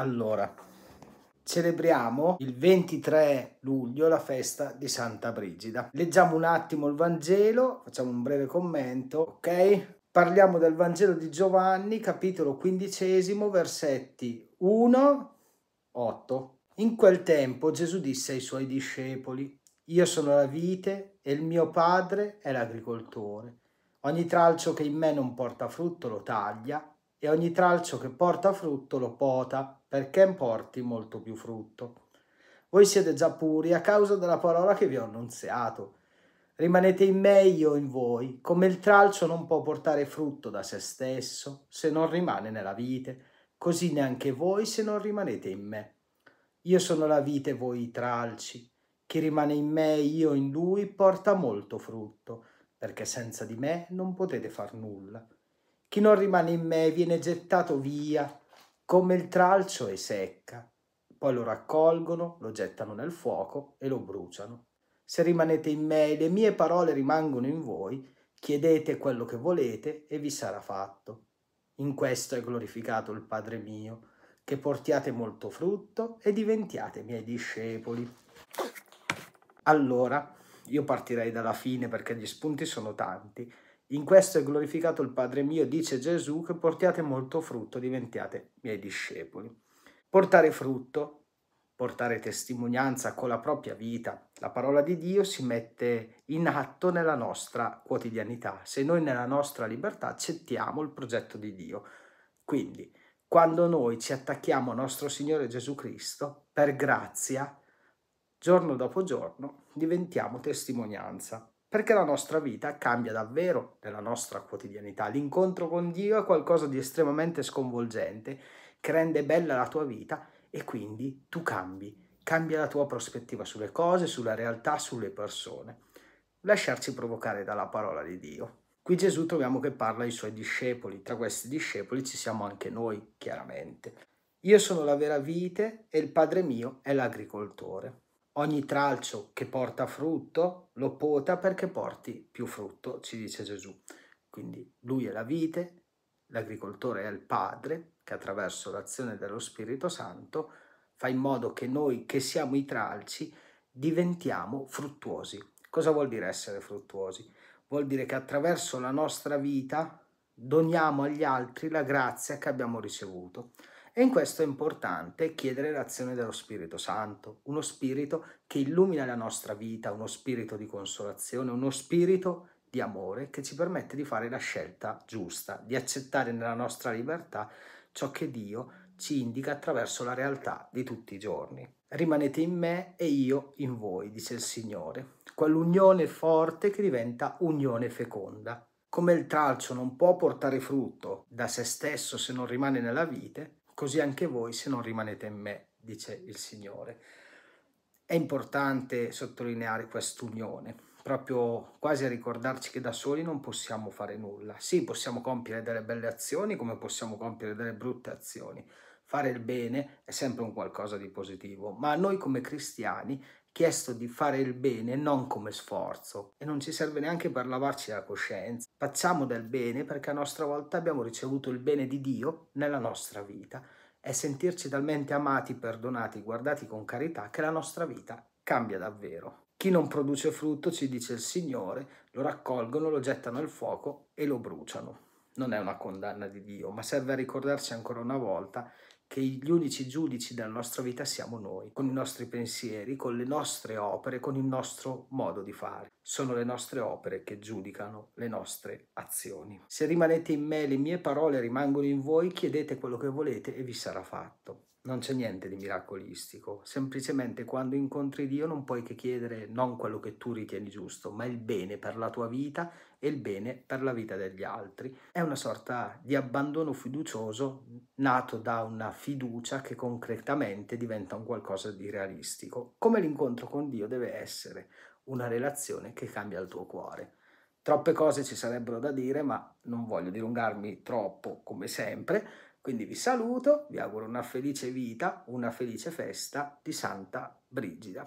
Allora, celebriamo il 23 luglio la festa di Santa Brigida. Leggiamo un attimo il Vangelo, facciamo un breve commento, ok? Parliamo del Vangelo di Giovanni, capitolo quindicesimo, versetti 1, 8. In quel tempo Gesù disse ai suoi discepoli, io sono la vite e il mio padre è l'agricoltore. Ogni tralcio che in me non porta frutto lo taglia e ogni tralcio che porta frutto lo pota, perché porti molto più frutto. Voi siete già puri a causa della parola che vi ho annunziato. Rimanete in me io in voi, come il tralcio non può portare frutto da se stesso se non rimane nella vite, così neanche voi se non rimanete in me. Io sono la vite voi i tralci. Chi rimane in me io in lui porta molto frutto, perché senza di me non potete far nulla. Chi non rimane in me viene gettato via, come il tralcio e secca. Poi lo raccolgono, lo gettano nel fuoco e lo bruciano. Se rimanete in me e le mie parole rimangono in voi, chiedete quello che volete e vi sarà fatto. In questo è glorificato il Padre mio, che portiate molto frutto e diventiate miei discepoli. Allora, io partirei dalla fine perché gli spunti sono tanti. In questo è glorificato il Padre mio, dice Gesù, che portiate molto frutto, diventiate miei discepoli. Portare frutto, portare testimonianza con la propria vita. La parola di Dio si mette in atto nella nostra quotidianità, se noi nella nostra libertà accettiamo il progetto di Dio. Quindi, quando noi ci attacchiamo al nostro Signore Gesù Cristo, per grazia, giorno dopo giorno, diventiamo testimonianza perché la nostra vita cambia davvero nella nostra quotidianità. L'incontro con Dio è qualcosa di estremamente sconvolgente che rende bella la tua vita e quindi tu cambi, cambia la tua prospettiva sulle cose, sulla realtà, sulle persone. Lasciarci provocare dalla parola di Dio. Qui Gesù troviamo che parla ai suoi discepoli, tra questi discepoli ci siamo anche noi, chiaramente. Io sono la vera vite e il Padre mio è l'agricoltore. Ogni tralcio che porta frutto lo pota perché porti più frutto, ci dice Gesù. Quindi lui è la vite, l'agricoltore è il padre che attraverso l'azione dello Spirito Santo fa in modo che noi che siamo i tralci diventiamo fruttuosi. Cosa vuol dire essere fruttuosi? Vuol dire che attraverso la nostra vita doniamo agli altri la grazia che abbiamo ricevuto. E in questo è importante chiedere l'azione dello Spirito Santo, uno spirito che illumina la nostra vita, uno spirito di consolazione, uno spirito di amore che ci permette di fare la scelta giusta, di accettare nella nostra libertà ciò che Dio ci indica attraverso la realtà di tutti i giorni. Rimanete in me e io in voi, dice il Signore. Quell'unione forte che diventa unione feconda. Come il tralcio non può portare frutto da se stesso se non rimane nella vite, così anche voi se non rimanete in me, dice il Signore. È importante sottolineare quest'unione, proprio quasi a ricordarci che da soli non possiamo fare nulla. Sì, possiamo compiere delle belle azioni come possiamo compiere delle brutte azioni. Fare il bene è sempre un qualcosa di positivo, ma noi come cristiani chiesto di fare il bene non come sforzo e non ci serve neanche per lavarci la coscienza. Facciamo del bene perché a nostra volta abbiamo ricevuto il bene di Dio nella nostra vita e sentirci talmente amati, perdonati, guardati con carità che la nostra vita cambia davvero. Chi non produce frutto, ci dice il Signore, lo raccolgono, lo gettano al fuoco e lo bruciano. Non è una condanna di Dio, ma serve a ricordarci ancora una volta che gli unici giudici della nostra vita siamo noi, con i nostri pensieri, con le nostre opere, con il nostro modo di fare. Sono le nostre opere che giudicano le nostre azioni. Se rimanete in me, le mie parole rimangono in voi, chiedete quello che volete e vi sarà fatto. Non c'è niente di miracolistico, semplicemente quando incontri Dio non puoi che chiedere non quello che tu ritieni giusto, ma il bene per la tua vita e il bene per la vita degli altri. È una sorta di abbandono fiducioso nato da una fiducia che concretamente diventa un qualcosa di realistico. Come l'incontro con Dio deve essere una relazione che cambia il tuo cuore. Troppe cose ci sarebbero da dire, ma non voglio dilungarmi troppo come sempre. Quindi vi saluto, vi auguro una felice vita, una felice festa di Santa Brigida.